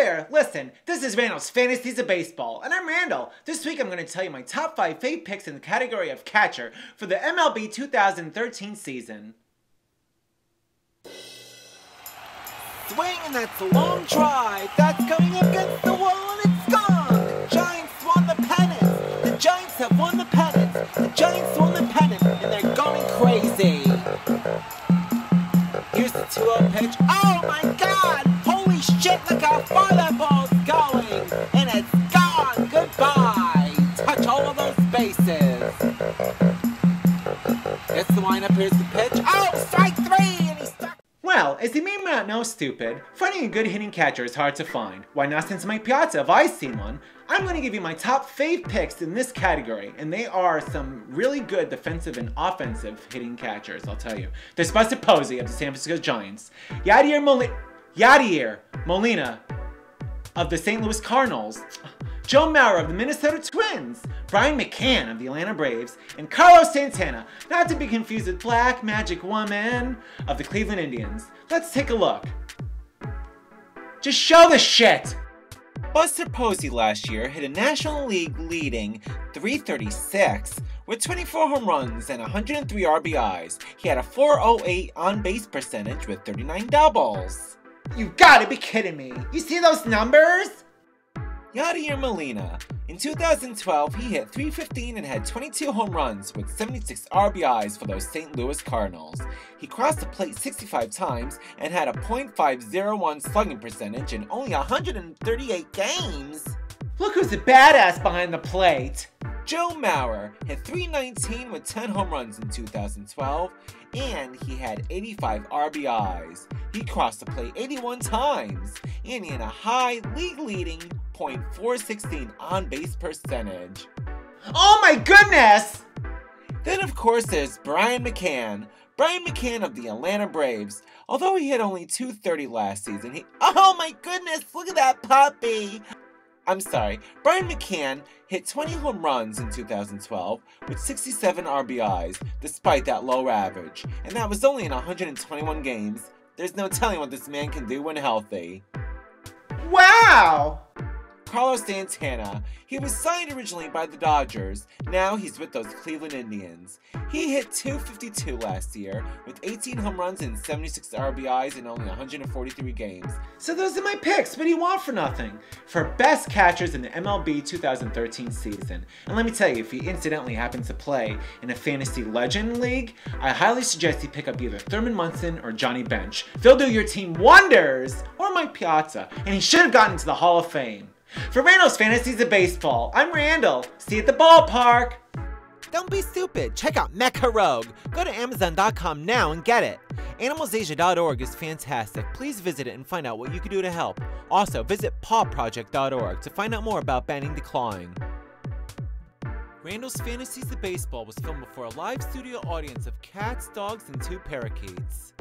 there! Listen, this is Randall's Fantasies of Baseball, and I'm Randall. This week I'm going to tell you my top 5 fave picks in the category of catcher for the MLB 2013 season. Swing and that's a long drive. That's coming against the wall and it's gone. The Giants won the pennant. The Giants have won the pennant. The Giants won the pennant and they're going crazy. Here's the 2-0 pitch. Oh my god! Ball's going! And it's gone! Goodbye! Touch all those the here's the pitch. Oh, strike three! And he's stuck. Well, as you may not know, stupid, finding a good hitting catcher is hard to find. Why not since Mike Piazza, if I've seen one? I'm going to give you my top fave picks in this category, and they are some really good defensive and offensive hitting catchers, I'll tell you. There's Buster Posey of the San Francisco Giants, Yadier, Moli- Yadier Molina of the St. Louis Cardinals, Joe Mauer of the Minnesota Twins, Brian McCann of the Atlanta Braves, and Carlos Santana, not to be confused with Black Magic Woman of the Cleveland Indians. Let's take a look. Just show the shit! Buster Posey last year hit a National League leading 336 with 24 home runs and 103 RBIs. He had a 408 on base percentage with 39 doubles. You gotta be kidding me! You see those numbers? Yadier Molina. In 2012, he hit 315 and had 22 home runs with 76 RBIs for those St. Louis Cardinals. He crossed the plate 65 times and had a .501 slugging percentage in only 138 games. Look who's the badass behind the plate! Joe Mauer hit 319 with 10 home runs in 2012, and he had 85 RBIs. He crossed the plate 81 times, and he had a high league leading .416 on base percentage. Oh my goodness! Then, of course, there's Brian McCann. Brian McCann of the Atlanta Braves. Although he hit only 230 last season, he. Oh my goodness, look at that puppy! I'm sorry, Brian McCann hit 20 home runs in 2012 with 67 RBIs, despite that low average, and that was only in 121 games. There's no telling what this man can do when healthy. Wow! Carlos Santana. He was signed originally by the Dodgers. Now he's with those Cleveland Indians. He hit 252 last year with 18 home runs and 76 RBIs in only 143 games. So those are my picks. What do you want for nothing? For best catchers in the MLB 2013 season. And let me tell you, if he incidentally happens to play in a fantasy legend league, I highly suggest you pick up either Thurman Munson or Johnny Bench. They'll do your team wonders, or Mike Piazza, and he should have gotten to the Hall of Fame. For Randall's Fantasies of Baseball, I'm Randall. See you at the ballpark. Don't be stupid. Check out Mecha Rogue. Go to Amazon.com now and get it. AnimalsAsia.org is fantastic. Please visit it and find out what you can do to help. Also, visit PawProject.org to find out more about banning declawing. Randall's Fantasies of Baseball was filmed before a live studio audience of cats, dogs, and two parakeets.